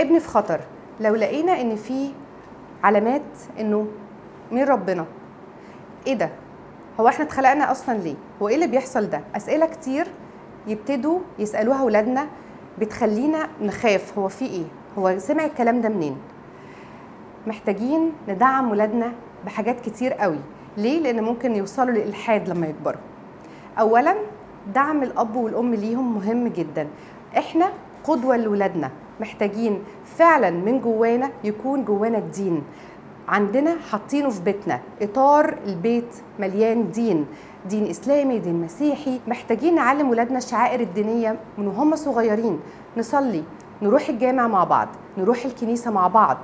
ابن في خطر. لو لقينا إن في علامات إنه مين ربنا. إيه ده؟ هو إحنا اتخلقنا أصلا ليه؟ هو إيه اللي بيحصل ده؟ أسئلة كتير يبتدوا يسألوها ولادنا بتخلينا نخاف. هو في إيه؟ هو سمع الكلام ده منين؟ محتاجين ندعم ولادنا بحاجات كتير قوي. ليه؟ لأن ممكن يوصلوا للإلحاد لما يكبروا. اولا دعم الأب والأم ليهم مهم جدا. إحنا قدوة لولادنا. محتاجين فعلا من جوانا يكون جوانا الدين عندنا حاطينه في بيتنا. إطار البيت مليان دين. دين إسلامي دين مسيحي. محتاجين نعلم ولادنا الشعائر الدينية من وهم صغيرين. نصلي نروح الجامع مع بعض نروح الكنيسة مع بعض.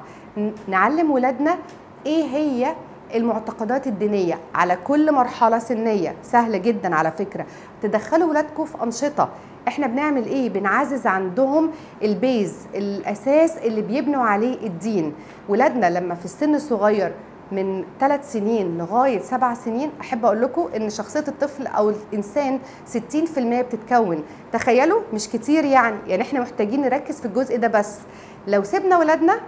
نعلم ولادنا إيه هي المعتقدات الدينية. على كل مرحلة سنية. سهلة جدا على فكرة. تدخلوا ولادكم في أنشطة. إحنا بنعمل إيه؟ بنعزز عندهم البيز الأساس اللي بيبنوا عليه الدين. ولادنا لما في السن الصغير من ثلاث سنين لغاية سبع سنين أحب أقول لكم إن شخصية الطفل أو الإنسان 60% بتتكون. تخيلوا؟ مش كتير يعني. يعني إحنا محتاجين نركز في الجزء ده بس. لو سيبنا ولادنا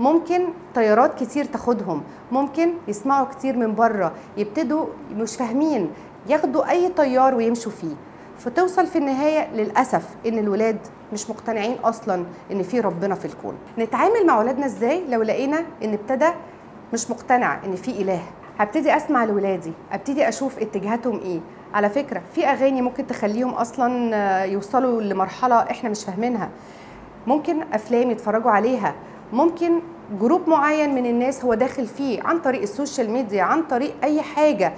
ممكن طيارات كتير تاخدهم. ممكن يسمعوا كتير من بره. يبتدوا مش فاهمين. ياخدوا أي طيار ويمشوا فيه. فتوصل في النهاية للأسف إن الولاد مش مقتنعين أصلا إن في ربنا في الكون. نتعامل مع ولادنا إزاي لو لقينا إن ابتدى مش مقتنع إن في إله؟ هبتدي أسمع لولادي أبتدي أشوف اتجاهاتهم إيه؟ على فكرة في أغاني ممكن تخليهم أصلا يوصلوا لمرحلة إحنا مش فاهمينها. ممكن أفلام يتفرجوا عليها. ممكن group معين من الناس هو داخل فيه عن طريق ال social media عن طريق أي حاجة.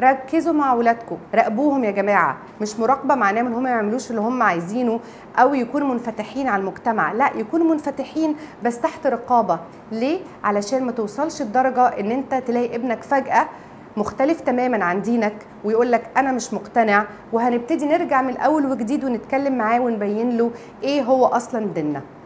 ركزوا مع اولادكم راقبوهم يا جماعة. مش مراقبة معناه إن هم ما يعملوش اللي هم عايزينه أو يكونوا منفتحين على المجتمع. لا يكونوا منفتحين بس تحت رقابة. ليه؟ علشان ما توصلش لدرجه إن أنت تلاقي ابنك فجأة مختلف تماما عن دينك ويقول لك أنا مش مقتنع وهنبتدي نرجع من الأول وجديد ونتكلم معاه ونبين له إيه هو أصلا ديننا.